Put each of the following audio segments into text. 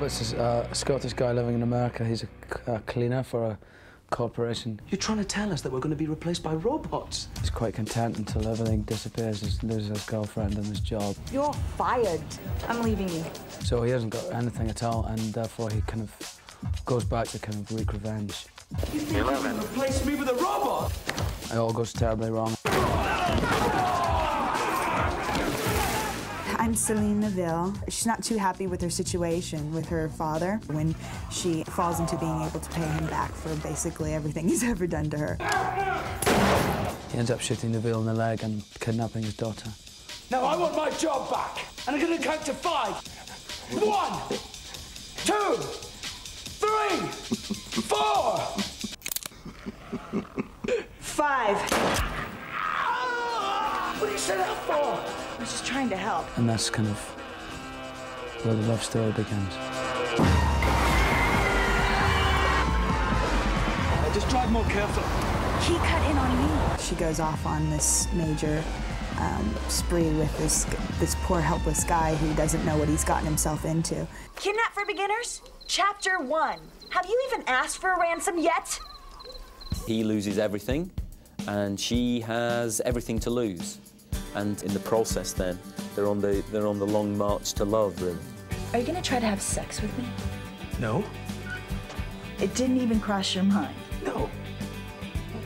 Roberts is uh, a Scottish guy living in America. He's a cleaner for a corporation. You're trying to tell us that we're going to be replaced by robots? He's quite content until everything disappears. He loses his girlfriend and his job. You're fired. I'm leaving you. So he hasn't got anything at all, and therefore he kind of goes back to kind of wreak revenge. You think you're going to replace me with a robot? It all goes terribly wrong. I'm Celine Naville. She's not too happy with her situation with her father when she falls into being able to pay him back for basically everything he's ever done to her. He ends up shooting Naville in the leg and kidnapping his daughter. Now I want my job back, and I'm going to count to five. One, two, three, four. Five. What are you set up for? I was just trying to help. And that's kind of where the love story begins. Now just drive more carefully. He cut in on me. She goes off on this major um, spree with this this poor helpless guy who doesn't know what he's gotten himself into. Kidnap for Beginners, Chapter 1. Have you even asked for a ransom yet? He loses everything, and she has everything to lose. And in the process, then they're on the they're on the long march to love. Really. Are you gonna try to have sex with me? No, It didn't even cross your mind. no.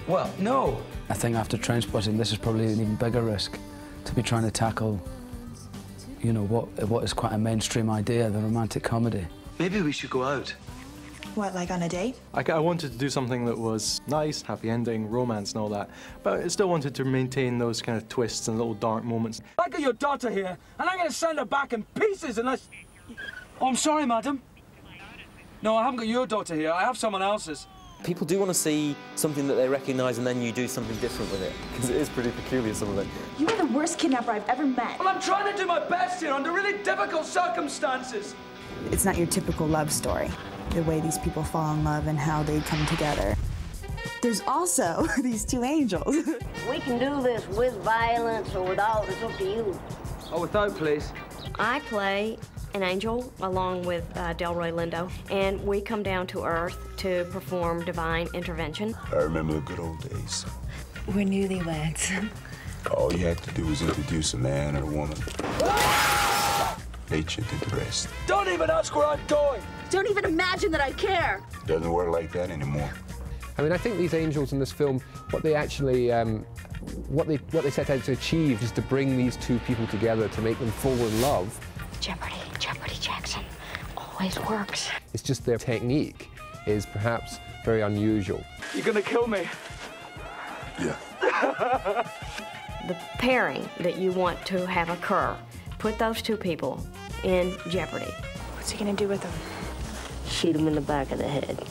Well, no. I think after Trainspotting, this is probably an even bigger risk to be trying to tackle, you know, what what is quite a mainstream idea, the romantic comedy. Maybe we should go out. What, like on a date? I, I wanted to do something that was nice, happy ending, romance and all that, but I still wanted to maintain those kind of twists and little dark moments. I got your daughter here, and I'm going to send her back in pieces unless. Oh, I'm sorry, madam. No, I haven't got your daughter here. I have someone else's. People do want to see something that they recognise, and then you do something different with it, because it is pretty peculiar. Some of it. You are the worst kidnapper I've ever met. Well, I'm trying to do my best here under really difficult circumstances. It's not your typical love story, the way these people fall in love and how they come together. There's also these two angels. We can do this with violence or without. It's up to you. Oh, without, please. I play an angel along with uh, Delroy Lindo, and we come down to Earth to perform divine intervention. I remember the good old days. We're newlyweds. All you had to do was introduce a man or a woman. Nature did the rest. Don't even ask where I'm going. Don't even imagine that I care. Doesn't work like that anymore. I mean, I think these angels in this film, what they actually, um, what they what they set out to achieve is to bring these two people together to make them fall in love. Jeopardy, Jeopardy Jackson. Always works. It's just their technique is perhaps very unusual. You're going to kill me. Yeah. The pairing that you want to have occur, put those two people in jeopardy. What's he gonna do with them? Shoot him in the back of the head.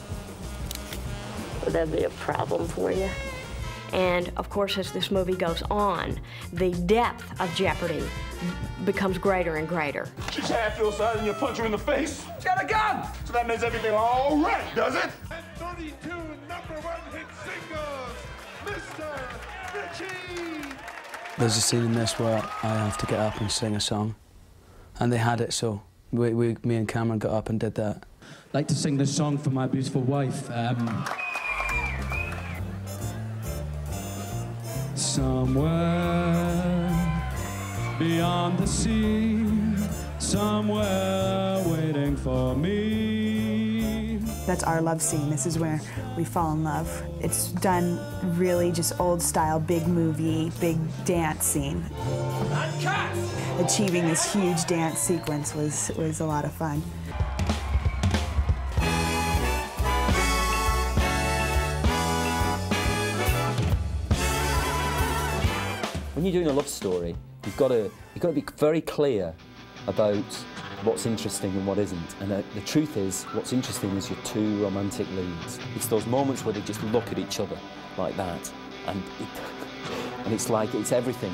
Would that be a problem for you? And of course, as this movie goes on, the depth of jeopardy becomes greater and greater. She's half your size and you punch her in the face. She's got a gun. So that makes everything all right, does it? 32 number one hit singles, Mr. Richie. There's a scene in this where I have to get up and sing a song, and they had it, so we, we me and Cameron got up and did that. like to sing this song for my beautiful wife. Um, somewhere beyond the sea, somewhere waiting for me. That's our love scene. This is where we fall in love. It's done really just old style, big movie, big dance scene. Achieving this huge dance sequence was, was a lot of fun. When when you're doing a love story, you've got to you've got to be very clear about what's interesting and what isn't. And uh, the truth is, what's interesting is your two romantic leads. It's those moments where they just look at each other like that, and it, and it's like it's everything.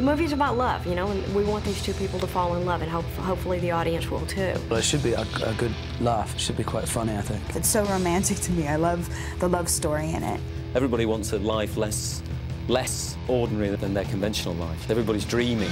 The movie's about love, you know, and we want these two people to fall in love, and hope, hopefully the audience will too. Well, it should be a, a good laugh. It should be quite funny, I think. It's so romantic to me. I love the love story in it. Everybody wants a life less less ordinary than their conventional life. Everybody's dreaming.